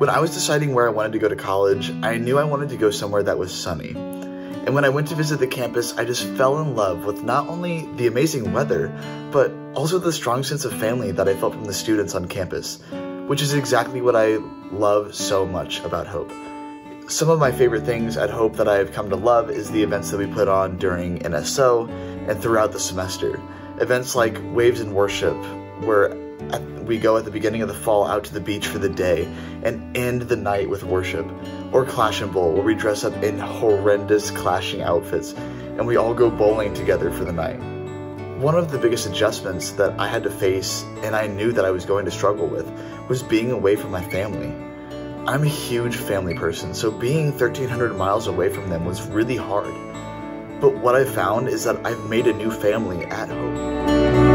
When I was deciding where I wanted to go to college, I knew I wanted to go somewhere that was sunny. And when I went to visit the campus, I just fell in love with not only the amazing weather, but also the strong sense of family that I felt from the students on campus, which is exactly what I love so much about Hope. Some of my favorite things at Hope that I have come to love is the events that we put on during NSO and throughout the semester. Events like Waves in Worship, where we go at the beginning of the fall out to the beach for the day and end the night with worship. Or Clash and Bowl, where we dress up in horrendous clashing outfits and we all go bowling together for the night. One of the biggest adjustments that I had to face and I knew that I was going to struggle with was being away from my family. I'm a huge family person, so being 1,300 miles away from them was really hard. But what I found is that I've made a new family at Hope.